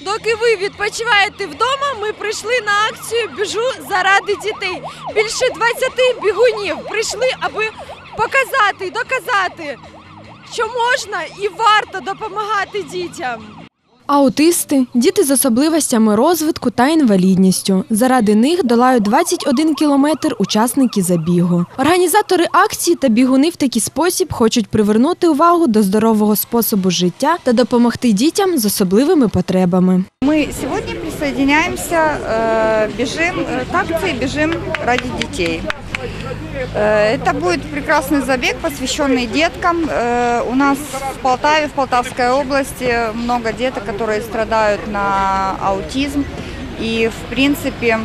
Доки ви відпочиваєте вдома, ми прийшли на акцію Біжу заради дітей. Більше 20 бігунів прийшли, аби показати і доказати, що можна і варто допомагати дітям. Аутисти, діти з особливостями розвитку та інвалідністю. Заради них долають 21 кілометр учасники забігу. Організатори акції та бігуни в такий спосіб хочуть привернути увагу до здорового способу життя та допомогти дітям з особливими потребами. Мы сегодня присоединяемся, э, бежим э, к акции «Бежим ради детей». Э, Это будет прекрасный забег, посвященный деткам. Э, У нас в Полтаве, в Полтавской области много деток, которые страдают на аутизм. И, в принципе,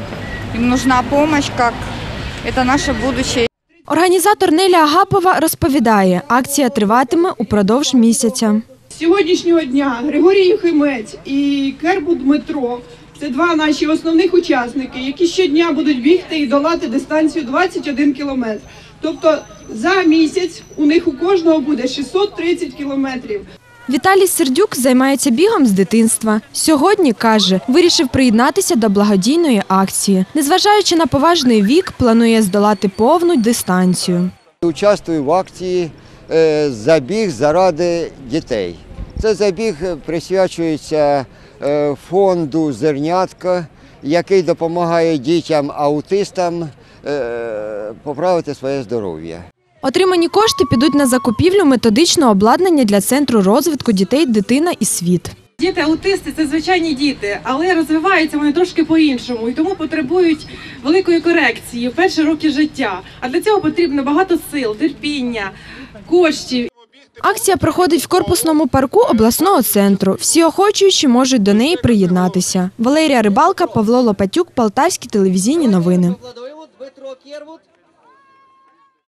им нужна помощь, как это наше будущее. Організатор Неля Агапова розповідає, акція триватиме упродовж місяця. З сьогоднішнього дня Григорій Юхимець і Кербу Дмитро це два наші основних учасники, які щодня будуть бігти і долати дистанцію 21 кілометр. Тобто за місяць у них у кожного буде 630 кілометрів. Віталій Сердюк займається бігом з дитинства. Сьогодні, каже, вирішив приєднатися до благодійної акції. Незважаючи на поважний вік, планує здолати повну дистанцію. Участвую в акції е, Забіг заради дітей. Це забіг е, присвячується фонду Зернятка, який допомагає дітям-аутистам е, поправити своє здоров'я. Отримані кошти підуть на закупівлю методичного обладнання для центру розвитку дітей Дитина і світ. Діти аутисти це звичайні діти, але розвиваються вони трошки по-іншому і тому потребують великої корекції в перші роки життя. А для цього потрібно багато сил, терпіння, коштів. Акція проходить в корпусному парку обласного центру. Всі охочуючі можуть до неї приєднатися. Валерія Рибалка, Павло Лопатюк, Полтавські телевізійні новини.